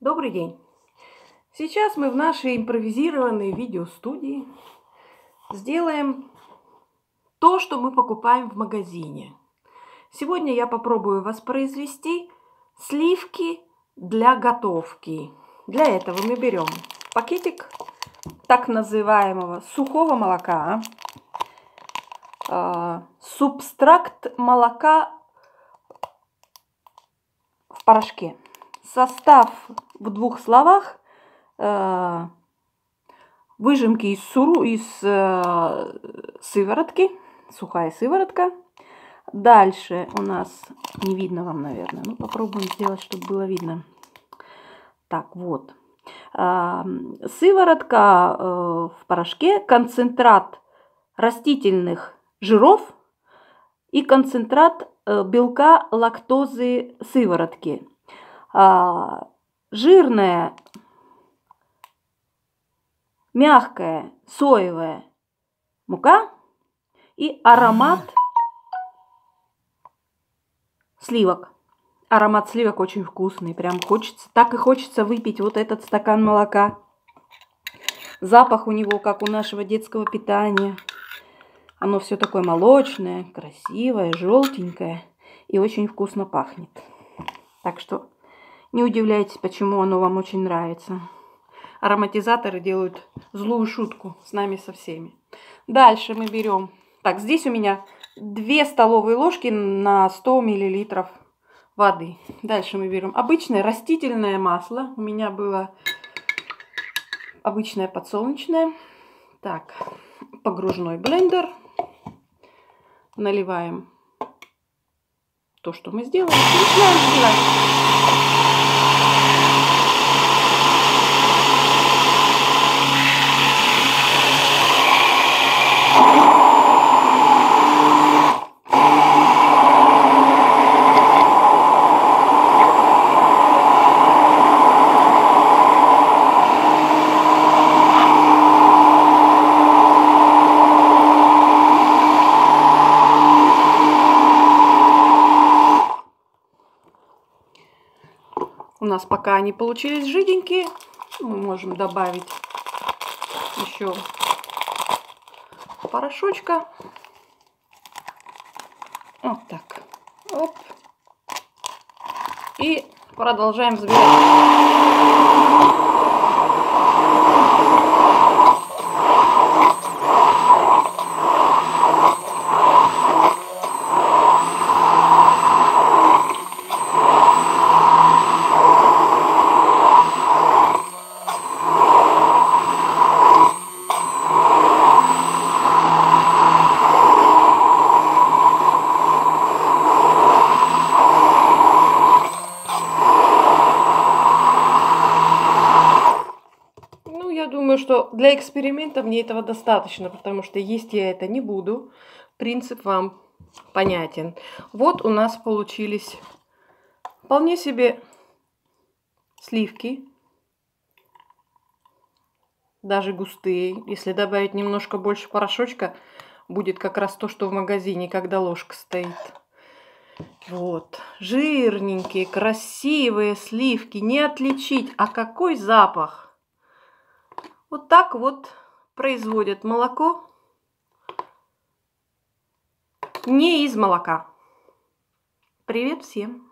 Добрый день! Сейчас мы в нашей импровизированной видеостудии сделаем то, что мы покупаем в магазине. Сегодня я попробую воспроизвести сливки для готовки. Для этого мы берем пакетик так называемого сухого молока, а, субстракт молока в порошке. Состав в двух словах. Э, выжимки из, суру, из э, сыворотки, сухая сыворотка. Дальше у нас, не видно вам, наверное, ну попробуем сделать, чтобы было видно. Так, вот. Э, сыворотка в порошке, концентрат растительных жиров и концентрат белка лактозы сыворотки. Жирная, мягкая соевая мука и аромат сливок. Аромат сливок очень вкусный, прям хочется, так и хочется выпить вот этот стакан молока. Запах у него, как у нашего детского питания. Оно все такое молочное, красивое, желтенькое и очень вкусно пахнет. Так что не удивляйтесь, почему оно вам очень нравится. Ароматизаторы делают злую шутку с нами со всеми. Дальше мы берем... Так, здесь у меня 2 столовые ложки на 100 миллилитров воды. Дальше мы берем обычное растительное масло. У меня было обычное подсолнечное. Так, погружной блендер. Наливаем то, что мы сделали. Начинаем У нас пока они получились жиденькие. Мы можем добавить еще порошочка. Вот так. Оп. И продолжаем взбивать. Думаю, что для эксперимента мне этого достаточно, потому что есть я это не буду. Принцип вам понятен. Вот у нас получились вполне себе сливки. Даже густые. Если добавить немножко больше порошочка, будет как раз то, что в магазине, когда ложка стоит. Вот, жирненькие, красивые сливки, не отличить. А какой запах! Вот так вот производят молоко не из молока. Привет всем!